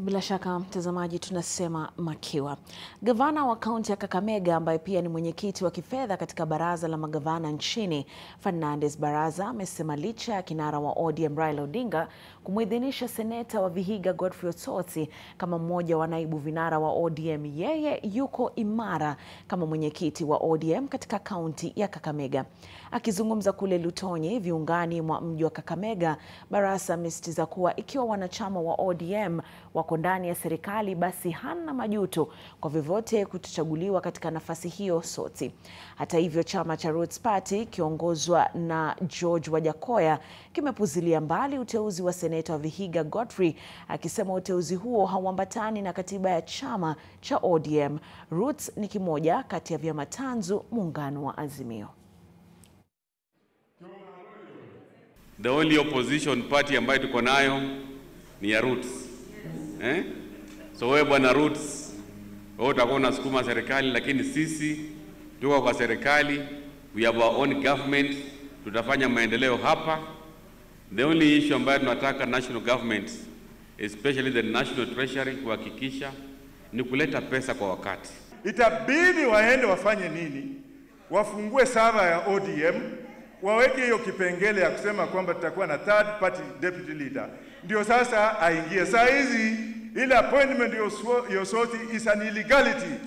Bila shaka mtazamaji, tunasema makiwa. Gavana wa kaunti ya Kakamega ambaye pia ni mwenyekiti wa kifedha katika baraza la magavana nchini, Fernandes Baraza, amesema licha ya kinara wa ODM Raila Odinga kumwidhinisha seneta wa Vihiga Godfrey Osotsi kama mmoja wa naibu vinara wa ODM, yeye yuko imara kama mwenyekiti wa ODM katika kaunti ya Kakamega. Akizungumza kule Lutonyi, viungani mwa mji wa Kakamega, Barasa amesisitiza kuwa ikiwa wanachama wa ODM wako ndani ya serikali basi hana majuto kwa vyovyote kutochaguliwa katika nafasi hiyo Soti. Hata hivyo, chama cha Roots Party kiongozwa na George Wajakoya kimepuzilia mbali uteuzi wa seneta wa Vihiga Godfrey, akisema uteuzi huo hauambatani na katiba ya chama cha ODM. Roots ni kimoja kati ya vyama tanzu muungano wa Azimio. The only opposition party ambayo tuko nayo ni ya Roots. Eh? So wewe bwana Roots, wewe utakuwa unasukuma serikali, lakini sisi tuko kwa serikali, we have our own government, tutafanya maendeleo hapa. The only issue ambayo tunataka national government especially the national treasury kuhakikisha ni kuleta pesa kwa wakati. Itabidi waende wafanye nini? Wafungue sava ya ODM, waweke hiyo kipengele ya kusema kwamba tutakuwa na third party deputy leader, ndio sasa aingie. Saa hizi ile appointment ya Osotsi is an illegality.